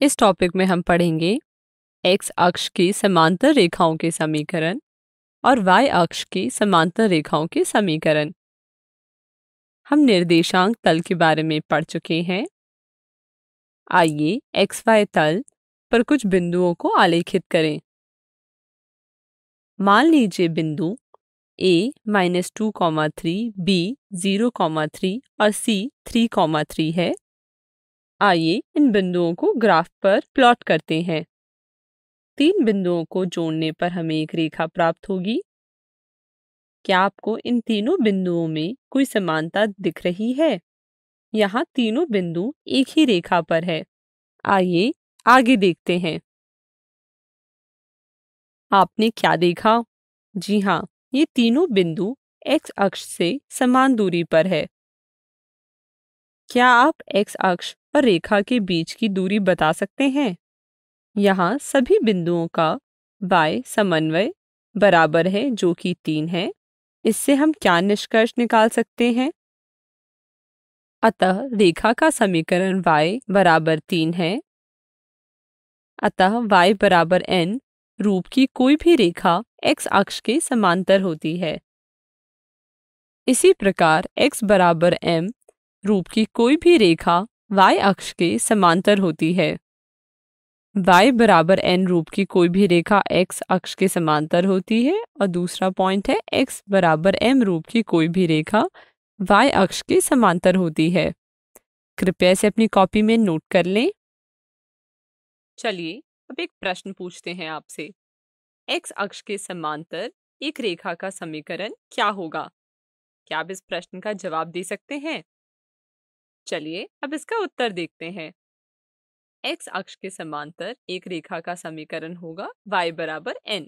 इस टॉपिक में हम पढ़ेंगे एक्स अक्ष की समांतर रेखाओं के समीकरण और वाई अक्ष की समांतर रेखाओं के समीकरण। हम निर्देशांक तल के बारे में पढ़ चुके हैं। आइए एक्स वाई तल पर कुछ बिंदुओं को आलेखित करें। मान लीजिए बिंदु A minus two comma three B zero comma three और सी थ्री कॉमा थ्री है। आइए इन बिंदुओं को ग्राफ पर प्लॉट करते हैं। तीन बिंदुओं को जोड़ने पर हमें एक रेखा प्राप्त होगी। क्या आपको इन तीनों बिंदुओं में कोई समानता दिख रही है? यहाँ तीनों बिंदु एक ही रेखा पर है। आइए आगे देखते हैं। आपने क्या देखा? जी हाँ ये तीनों बिंदु एक्स अक्ष से समान दूरी पर है। क्या आप एक्स अक्ष और रेखा के बीच की दूरी बता सकते हैं? यहाँ सभी बिंदुओं का y समन्वय बराबर है जो कि तीन है। इससे हम क्या निष्कर्ष निकाल सकते हैं? अतः रेखा का समीकरण y बराबर तीन है। अतः y बराबर n रूप की कोई भी रेखा x अक्ष के समांतर होती है। इसी प्रकार x बराबर m रूप की कोई भी रेखा y अक्ष के समांतर होती है। y बराबर n रूप की कोई भी रेखा x अक्ष के समांतर होती है और दूसरा पॉइंट है x बराबर m रूप की कोई भी रेखा y अक्ष के समांतर होती है। कृपया इसे अपनी कॉपी में नोट कर लें। चलिए, अब एक प्रश्न पूछते हैं आपसे। x अक्ष के समांतर एक रेखा का समीकरण क्या होगा? क्या आप इस प्रश्न का जवाब दे सकते हैं? चलिए, अब इसका उत्तर देखते हैं। एक्स अक्ष के समांतर एक रेखा का समीकरण होगा वाई बराबर n